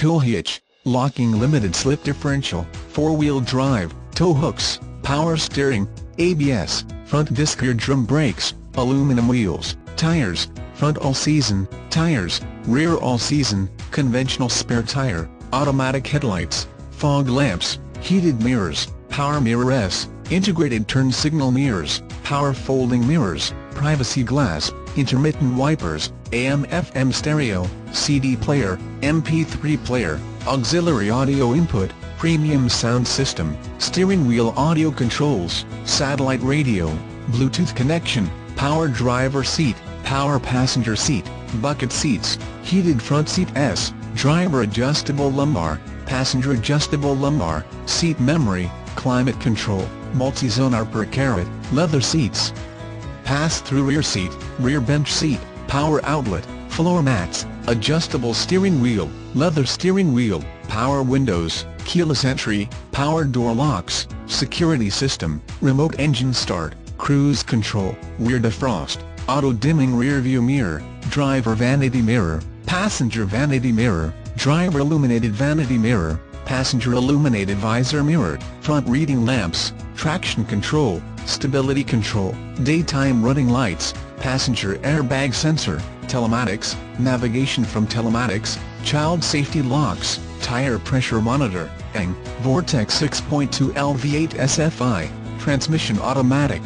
tow hitch, locking limited slip differential, four-wheel drive, tow hooks, power steering, ABS, front disc rear drum brakes, aluminum wheels, tires, front all-season, tires, rear all-season, conventional spare tire, automatic headlights, fog lamps, heated mirrors, power mirrors, integrated turn signal mirrors, power folding mirrors, privacy glass, intermittent wipers, AM-FM stereo, CD player, MP3 player, auxiliary audio input, premium sound system, steering wheel audio controls, satellite radio, Bluetooth connection, power driver seat, power passenger seat, bucket seats, heated front seat S, driver adjustable lumbar, passenger adjustable lumbar, seat memory, climate control, multi-zone are per carat, leather seats, pass-through rear seat, rear bench seat, power outlet, floor mats, adjustable steering wheel, leather steering wheel, power windows, keyless entry, power door locks, security system, remote engine start, cruise control, rear defrost, auto-dimming rear view mirror, driver vanity mirror, passenger vanity mirror, driver illuminated vanity mirror, passenger illuminated visor mirror, front reading lamps, traction control, stability control, daytime running lights, passenger airbag sensor, telematics, navigation from telematics, child safety locks, tire pressure monitor, and Vortec 6.2 LV8 SFI, transmission automatic,